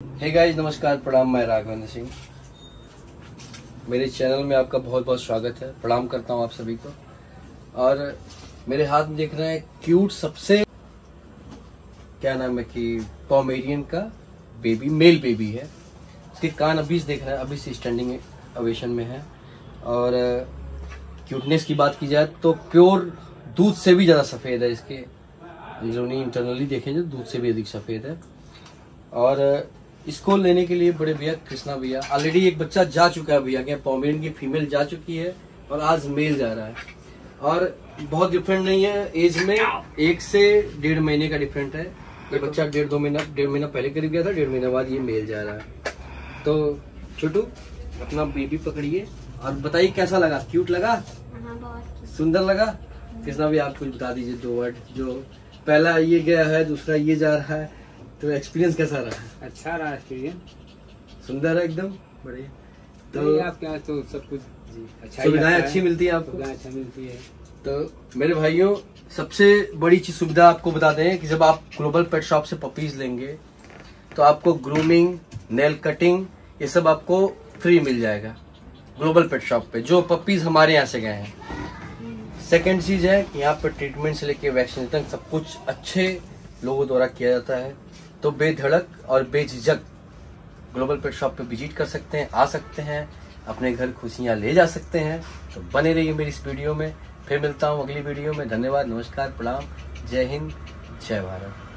Hey guys नमस्कार, प्रणाम, मैं राघवेंद्र सिंह। मेरे चैनल में आपका बहुत बहुत स्वागत है। प्रणाम करता हूँ आप सभी को। और मेरे हाथ में देख रहे हैं क्यूट सबसे, क्या नाम है कि पॉमेरियन का बेबी मेल बेबी है। इसके कान अभी से देख रहे हैं, अभी से स्टैंडिंग अवेशन में है। और क्यूटनेस की बात की जाए तो प्योर दूध से भी ज़्यादा सफ़ेद है। इसके अंदरूनी इंटरनली देखें जो दूध से भी अधिक सफ़ेद है। और इसको लेने के लिए बड़े भैया कृष्णा भैया। ऑलरेडी एक बच्चा जा चुका है भैया क्या पॉमेरियन की फीमेल जा चुकी है और आज मेल जा रहा है। और बहुत डिफरेंट नहीं है एज में एक से डेढ़ महीने का डिफरेंट है। ये बच्चा डेढ़ दो महीना डेढ़ महीना पहले करीब गया था डेढ़ महीना बाद ये मेल जा रहा है। तो छोटू अपना बेबी पकड़िए। और बताइए कैसा लगा? क्यूट लगा? हाँ बहुत सुंदर लगा? कृष्णा भी आप कुछ बता दीजिए दो वर्ड जो पहला ये गया है दूसरा ये जा रहा है। तो एक्सपीरियंस कैसा रहा? अच्छा रहा एक्सपीरियंस सुंदर है एकदम बढ़िया। तो आपके यहाँ तो सब कुछ अच्छा सुविधाएँ अच्छी मिलती है आपको? अच्छा मिलती है। तो मेरे भाइयों सबसे बड़ी चीज़ सुविधा आपको बता दें कि जब आप ग्लोबल पेट शॉप से पपीज लेंगे तो आपको ग्रूमिंग नेल कटिंग ये सब आपको फ्री मिल जाएगा ग्लोबल पेट शॉप पे जो पपीज हमारे यहाँ से गए हैं। सेकेंड चीज़ है यहाँ पर ट्रीटमेंट से लेके वैक्सीनेशन तक सब कुछ अच्छे लोगों द्वारा किया जाता है। तो बेधड़क और बेझिझक ग्लोबल पेट शॉप पे विज़िट कर सकते हैं, आ सकते हैं, अपने घर खुशियाँ ले जा सकते हैं। तो बने रहिए मेरी इस वीडियो में। फिर मिलता हूँ अगली वीडियो में। धन्यवाद, नमस्कार, प्रणाम। जय हिंद, जय भारत।